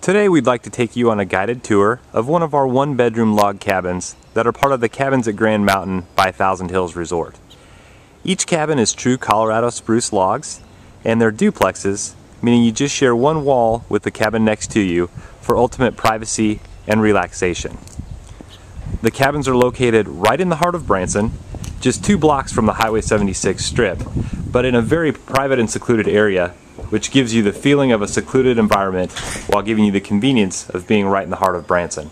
Today we'd like to take you on a guided tour of one of our one bedroom log cabins that are part of the Cabins at Grand Mountain by Thousand Hills Resort. Each cabin is true Colorado spruce logs and they're duplexes, meaning you just share one wall with the cabin next to you for ultimate privacy and relaxation. The cabins are located right in the heart of Branson, just two blocks from the Highway 76 strip, but in a very private and secluded area, which gives you the feeling of a secluded environment while giving you the convenience of being right in the heart of Branson.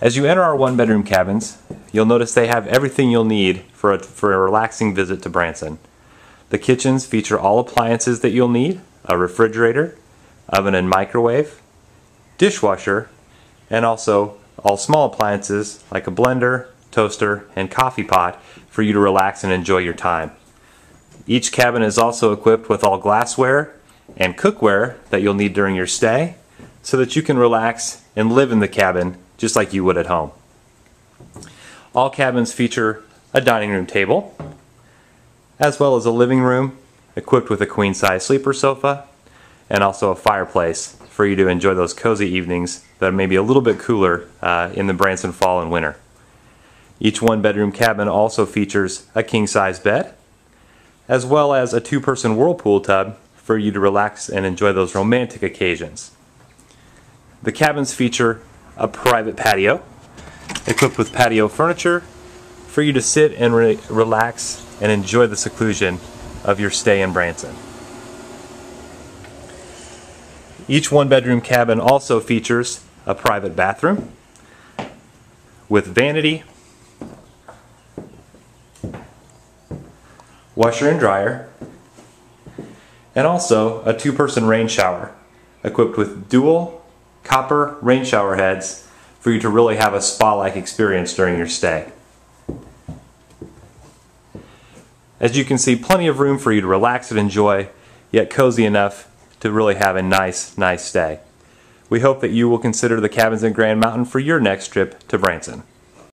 As you enter our one bedroom cabins, you'll notice they have everything you'll need for a, for a relaxing visit to Branson. The kitchens feature all appliances that you'll need, a refrigerator, oven and microwave, dishwasher, and also all small appliances like a blender, toaster, and coffee pot for you to relax and enjoy your time. Each cabin is also equipped with all glassware and cookware that you'll need during your stay so that you can relax and live in the cabin just like you would at home. All cabins feature a dining room table, as well as a living room equipped with a queen size sleeper sofa and also a fireplace for you to enjoy those cozy evenings that may be a little bit cooler uh, in the Branson fall and winter. Each one bedroom cabin also features a king size bed, as well as a two person whirlpool tub for you to relax and enjoy those romantic occasions. The cabins feature a private patio equipped with patio furniture for you to sit and re relax and enjoy the seclusion of your stay in Branson. Each one bedroom cabin also features a private bathroom with vanity, washer and dryer, and also a two person rain shower equipped with dual copper rain shower heads for you to really have a spa like experience during your stay. As you can see, plenty of room for you to relax and enjoy, yet cozy enough to really have a nice, nice stay. We hope that you will consider the cabins in Grand Mountain for your next trip to Branson.